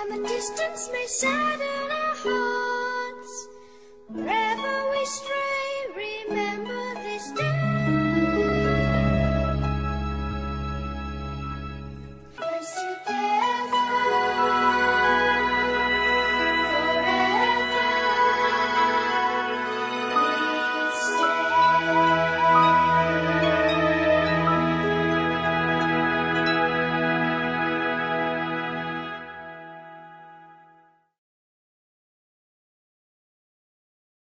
And the distance may sadden our hearts.